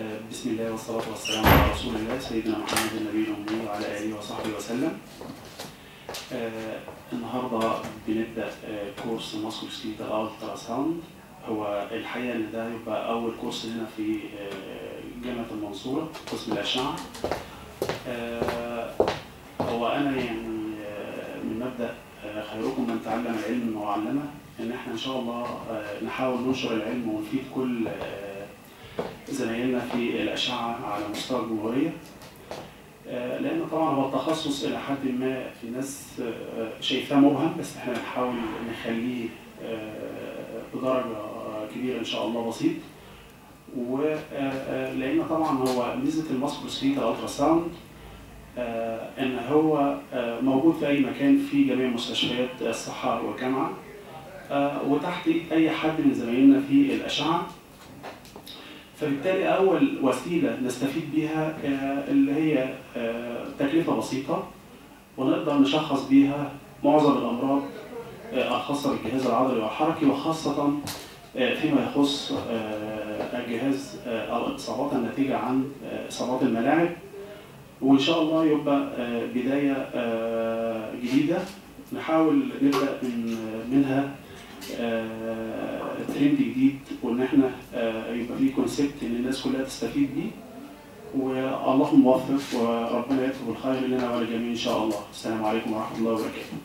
بسم الله والصلاة والسلام على رسول الله سيدنا محمد النبي الأمي وعلى آله وصحبه وسلم. آه، النهارده بنبدأ آه، course musculoskeletal ultrasound هو الحقيقة إن ده يبقى أول course لنا في آه، جامعة المنصورة قسم الأشعة. هو أنا يعني من مبدأ خيركم من تعلم العلم وعلمه إن إحنا إن شاء الله نحاول ننشر العلم ونفيد كل زمايلنا في الأشعة على مستوى الجمهورية. آه، لأن طبعا هو التخصص إلى حد ما في ناس آه، شايفاه مبهم بس إحنا بنحاول نخليه آه، بدرجة كبيرة إن شاء الله بسيط. ولأن طبعا هو ميزة ال musculoskeletal ال ultrasound إن هو موجود في أي مكان في جميع مستشفيات الصحة والجامعة. وتحت أي حد من زمايلنا في الأشعة. فبالتالي أول وسيلة نستفيد بيها آه، اللي هي آه، تكلفة بسيطة ونقدر نشخص بيها معظم الأمراض آه، الخاصة بالجهاز العضلي والحركي وخاصة آه، فيما يخص الجهاز أو الإصابات الناتجة عن إصابات الملاعب. وإن شاء الله يبقى بداية آه، جديدة. نحاول نبدأ من منها ترند جديد وإن إحنا فيه كونسيبت ان الناس كلها تستفيد بيه. والله موفق وربنا يكتب الخير لنا وللجميع إن شاء الله. السلام عليكم ورحمة الله وبركاته.